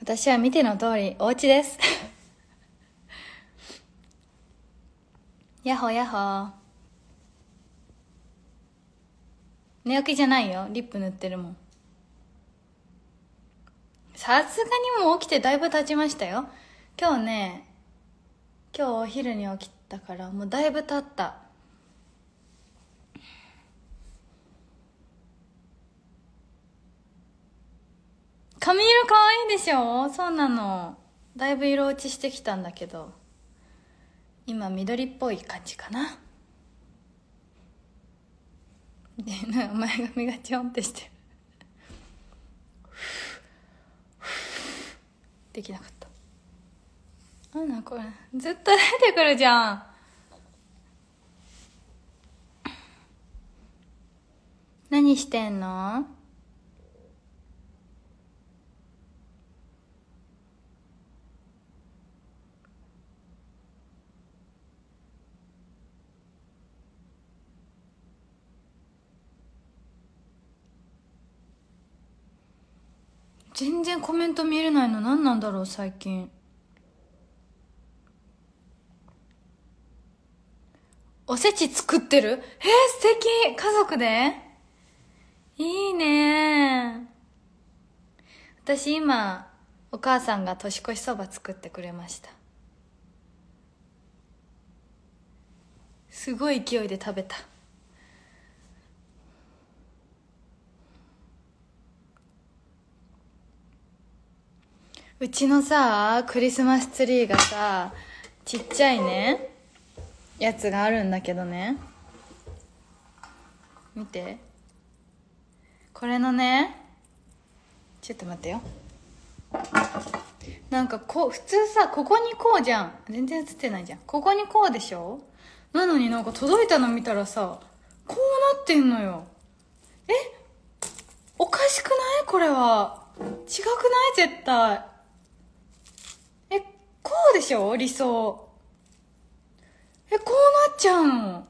私は見ての通り、お家です。やっほーやっほ。寝起きじゃないよ。リップ塗ってるもん。さすがにもう起きてだいぶ経ちましたよ。今日ね、今日お昼に起きたからもうだいぶ経った。髪色可愛いいでしょ？そうなの。だいぶ色落ちしてきたんだけど。今緑っぽい感じかな。で、な前髪がちょんってしてる。できなかった。なんだこれ。ずっと出てくるじゃん。何してんの？全然コメント見れないの何なんだろう最近。おせち作ってる？えー、素敵！家族で？いいね。私今お母さんが年越しそば作ってくれました。すごい勢いで食べた。うちのさクリスマスツリーがさちっちゃいねやつがあるんだけどね。見て。これのねちょっと待ってよ。なんかこう普通さここにこうじゃん。全然映ってないじゃん。ここにこうでしょ？なのになんか届いたの見たらさこうなってんのよ。え？おかしくない？これは。違くない？絶対。でしょ理想。えこうなっちゃうの？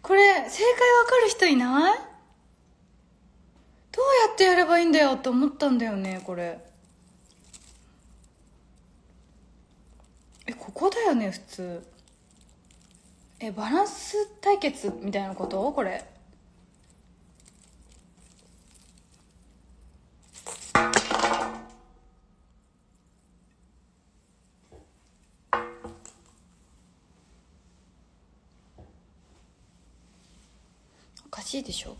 これ正解わかる人いない？どうやってやればいいんだよって思ったんだよねこれ。えここだよね普通。えバランス対決みたいなこと？これ。かしいでしょ？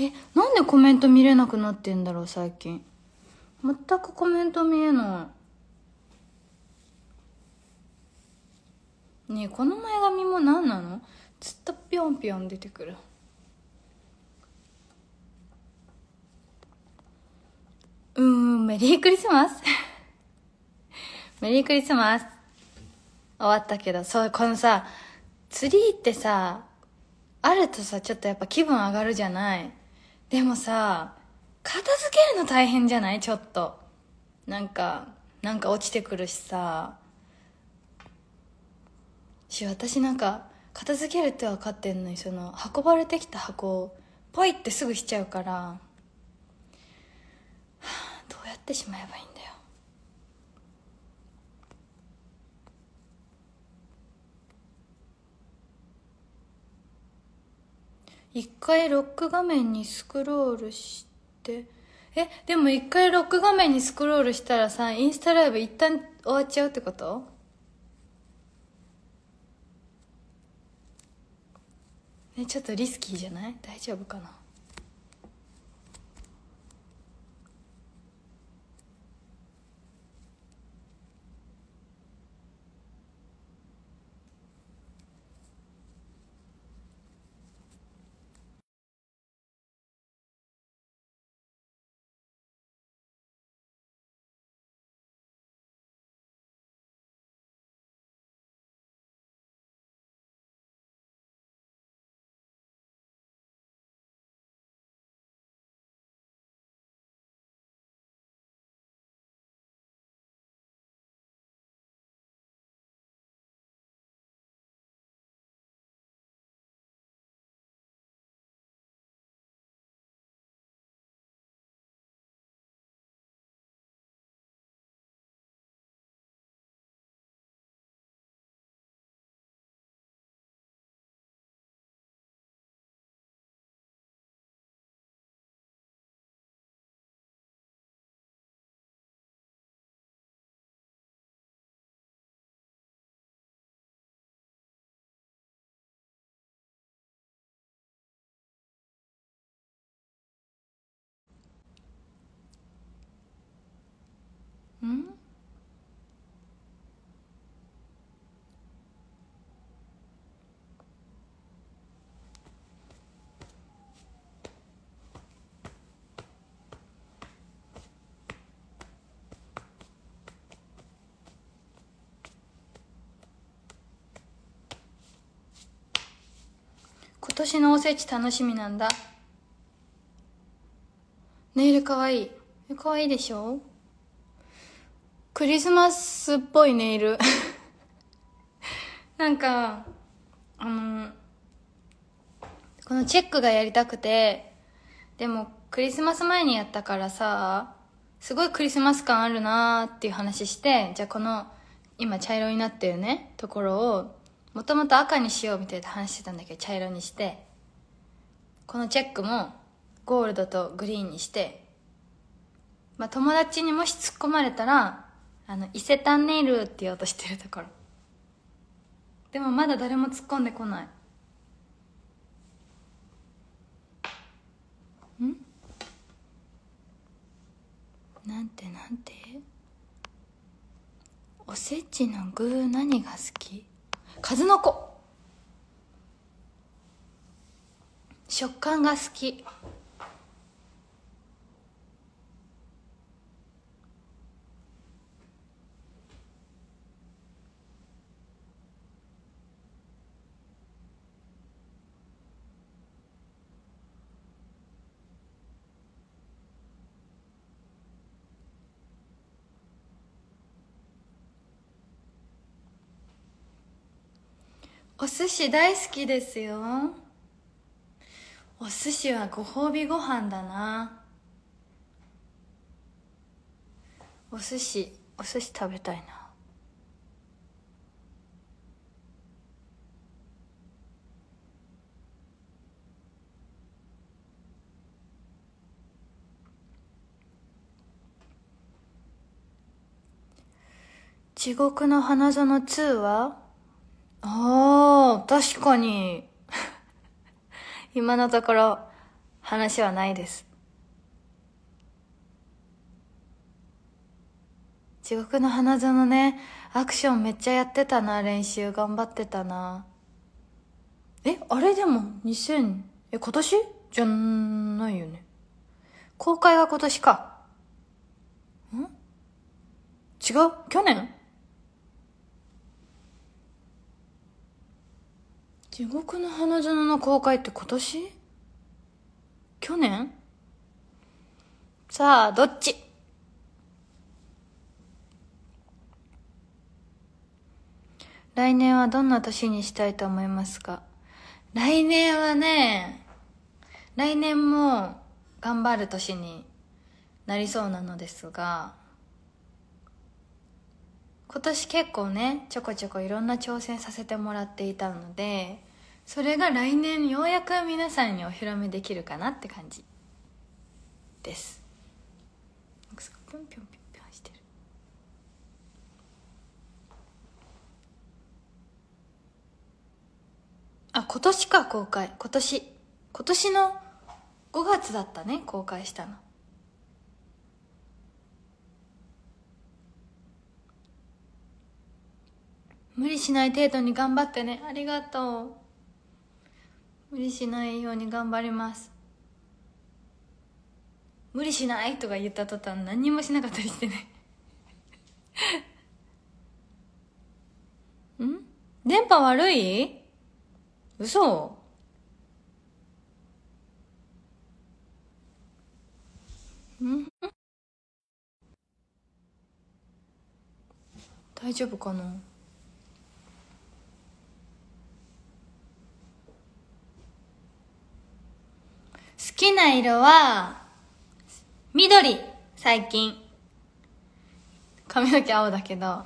えなんでコメント見れなくなってんだろう最近。全くコメント見えない。ねえこの前髪も何なの？ずっとぴょんぴょん出てくる。うんメリークリスマス。メリークリスマス。終わったけどそうこのさツリーってさあるとさちょっとやっぱ気分上がるじゃない？でもさ片付けるの大変じゃない？ちょっと。なんかなんか落ちてくるしさ。し私なんか片付けるって分かってんのにその運ばれてきた箱をポイってすぐしちゃうから、ってしまえばいいんだよ。一回ロック画面にスクロールしてえでも一回ロック画面にスクロールしたらさインスタライブ一旦終わっちゃうってこと？ねちょっとリスキーじゃない？大丈夫かな？ん？今年のおせち楽しみなんだ。ネイルかわい。いかわいいでしょ？クリスマスっぽいネイル。なんかあのこのチェックがやりたくてでもクリスマス前にやったからさすごいクリスマス感あるなーっていう話してじゃあこの今茶色になってるねところをもともと赤にしようみたいな話してたんだけど茶色にしてこのチェックもゴールドとグリーンにしてまあ友達にもし突っ込まれたらあの伊勢丹ネイルって言おうとしてるところ。でもまだ誰も突っ込んでこない。ん？なんてなんて？おせちの具何が好き？数の子。食感が好き。お寿司大好きですよ。お寿司はご褒美ご飯だな。お寿司お寿司食べたいな。地獄の花園2は？ああ、確かに。今のところ話はないです。地獄の花園ね、アクションめっちゃやってたな、練習頑張ってたな。え、あれでも2000、え、今年？じゃないよね。公開は今年か。ん？違う？去年？地獄の花園の公開って今年？去年？さあ、どっち？来年はどんな年にしたいと思いますか？来年はね、来年も頑張る年になりそうなのですが、今年結構ねちょこちょこいろんな挑戦させてもらっていたのでそれが来年ようやく皆さんにお披露目できるかなって感じ。です。ぴょんぴょんぴょんぴょんしてる。あ今年か公開。今年。今年の5月だったね公開したの。無理しない程度に頑張ってね。ありがとう。無理しないように頑張ります。無理しないとか言った途端何もしなかったりしてね。ん？電波悪い？嘘？ん？大丈夫かな？きな色は、緑、最近。髪の毛青だけど、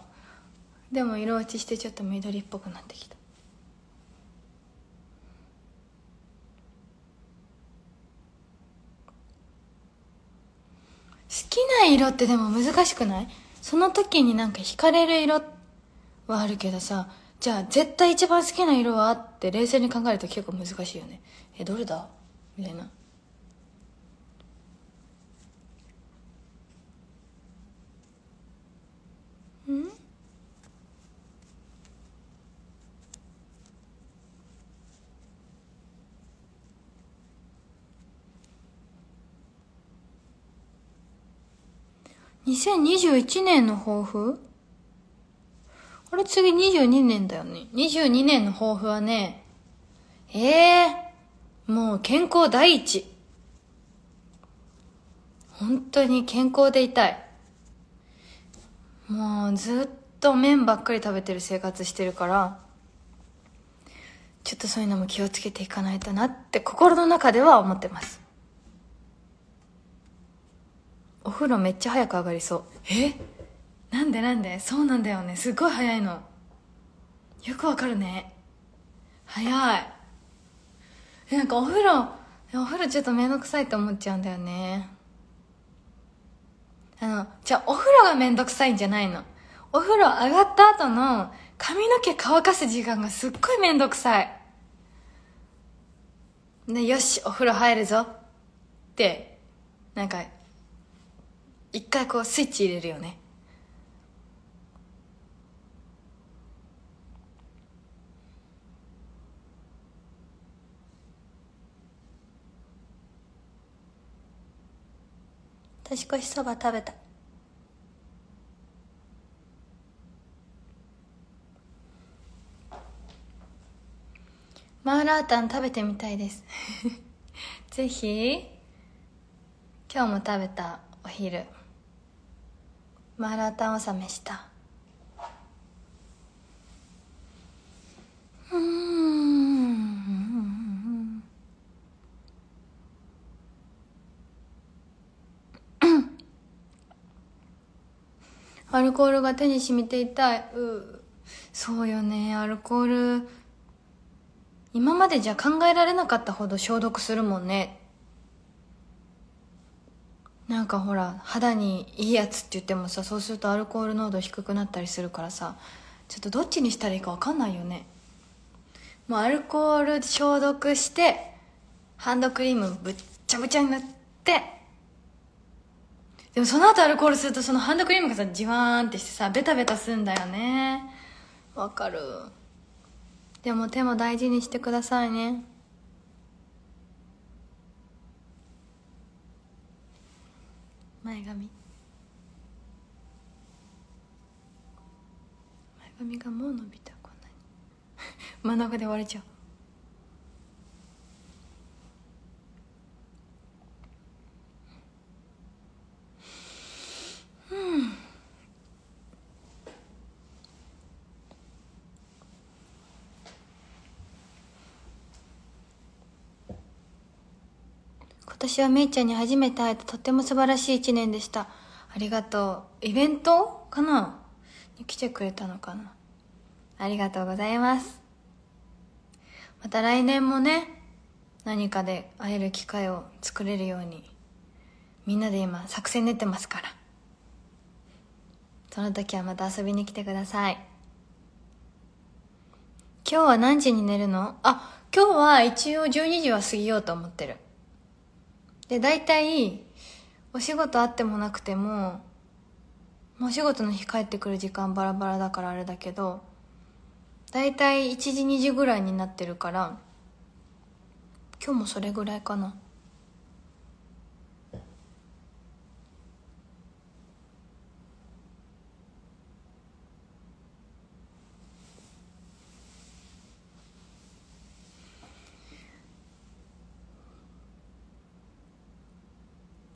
でも色落ちしてちょっと緑っぽくなってきた。好きな色ってでも難しくない？その時になんか惹かれる色はあるけどさ、じゃあ絶対一番好きな色は？って冷静に考えると結構難しいよね。え、どれだ？みたいな。うん？2021年の抱負？これ次22年だよね。22年の抱負はね、ええー、もう健康第一。本当に健康でいたい。もうずっと麺ばっかり食べてる生活してるから、ちょっとそういうのも気をつけていかないとなって心の中では思ってます。お風呂めっちゃ早く上がりそう。え？なんでなんで？そうなんだよね。すっごい早いの。よくわかるね。早い。え、なんかお風呂、お風呂ちょっとめんどくさいって思っちゃうんだよね。あの、じゃあお風呂がめんどくさいんじゃないの？お風呂上がった後の髪の毛乾かす時間がすっごいめんどくさい。で、よし、お風呂入るぞ。って、なんか、一回こうスイッチ入れるよね。年越しそば食べた。マーラータン食べてみたいです。ぜひ今日も食べたお昼。マーラータン納めした。うん。アルコールが手に染みていたい。うそうよね。アルコール今までじゃ考えられなかったほど消毒するもんね。なんかほら肌にいいやつって言ってもさそうするとアルコール濃度低くなったりするからさちょっとどっちにしたらいいか分かんないよね。もうアルコール消毒してハンドクリームぶっちゃぶちゃに塗ってでもその後アルコールするとそのハンドクリームがさじわーんってしてさベタベタすんだよね。わかる。でも手も大事にしてくださいね。前髪。前髪がもう伸びた。こんなに。真ん中で割れちゃう。私はめいちゃんに初めて会えたとっても素晴らしい一年でした。ありがとう。イベントかな？に来てくれたのかな？ありがとうございます。また来年もね、何かで会える機会を作れるように、みんなで今作戦練ってますから。その時はまた遊びに来てください。今日は何時に寝るの？あ、今日は一応12時は過ぎようと思ってる。で、大体、お仕事あってもなくても、お仕事の日帰ってくる時間バラバラだからあれだけど、大体1時2時ぐらいになってるから、今日もそれぐらいかな。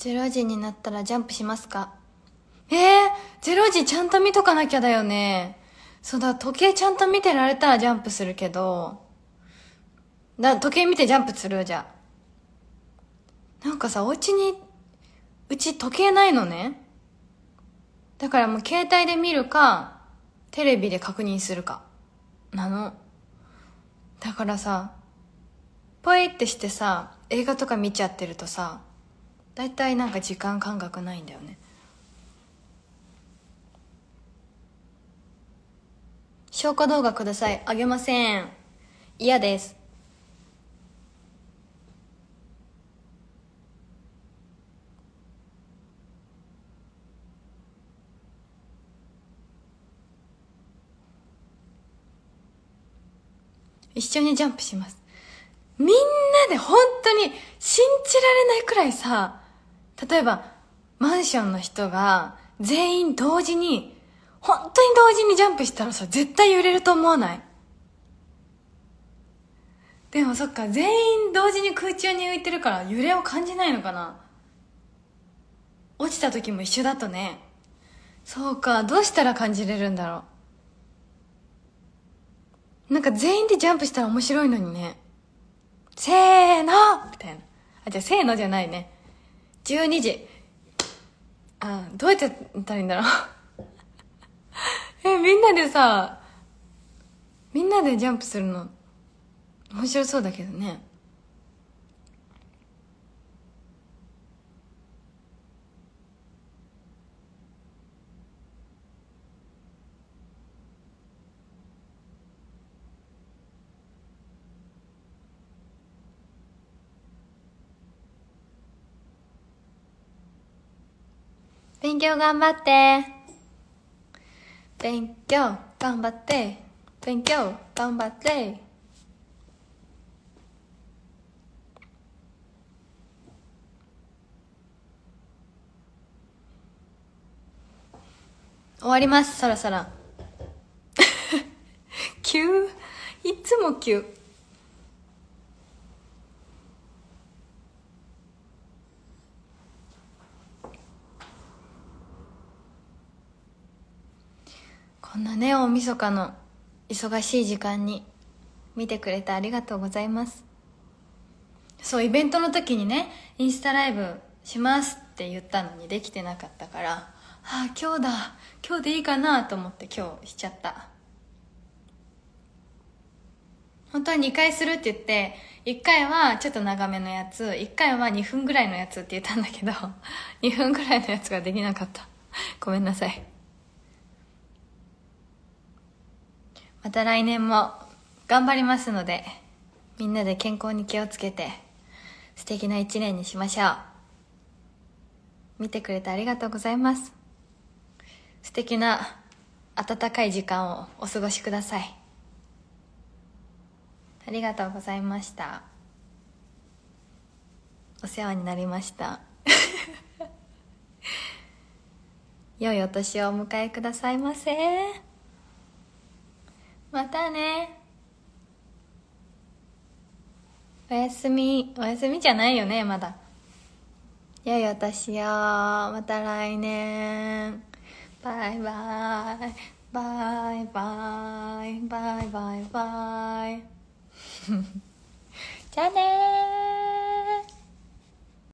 0時になったらジャンプしますか？ええー、0時ちゃんと見とかなきゃだよね。そうだ、時計ちゃんと見てられたらジャンプするけど、だ、時計見てジャンプする？じゃ。なんかさ、お家に、うち時計ないのね。だからもう携帯で見るか、テレビで確認するか。なの。だからさ、ぽいってしてさ、映画とか見ちゃってるとさ、大体なんか時間感覚ないんだよね。消化動画ください。あげません。嫌です。一緒にジャンプします。みんなで本当に信じられないくらいさ例えば、マンションの人が全員同時に、本当に同時にジャンプしたらさ、絶対揺れると思わない？でもそっか、全員同時に空中に浮いてるから揺れを感じないのかな？落ちた時も一緒だとね。そうか、どうしたら感じれるんだろう？なんか全員でジャンプしたら面白いのにね。せーのみたいな。あ、じゃあせーのじゃないね。12時。あ、どうやってやったらいいんだろう。え、みんなでさ、みんなでジャンプするの、面白そうだけどね。強頑張って。勉強頑張って。勉強頑張って。終わります、そろそろ。急。いつも急。こんなね、大晦日の忙しい時間に見てくれてありがとうございます。そう、イベントの時にね、インスタライブしますって言ったのにできてなかったから、ああ、今日だ、今日でいいかなと思って今日しちゃった。本当は2回するって言って、1回はちょっと長めのやつ、1回は2分ぐらいのやつって言ったんだけど、2分ぐらいのやつができなかった。ごめんなさい。また来年も頑張りますので、みんなで健康に気をつけて、素敵な一年にしましょう。見てくれてありがとうございます。素敵な温かい時間をお過ごしください。ありがとうございました。お世話になりました。良いお年をお迎えくださいませ。またね。おやすみ。おやすみじゃないよね、まだ。良いお年を。また来年。バイバイ。バイバイ。バイバイバイ。じゃあねー。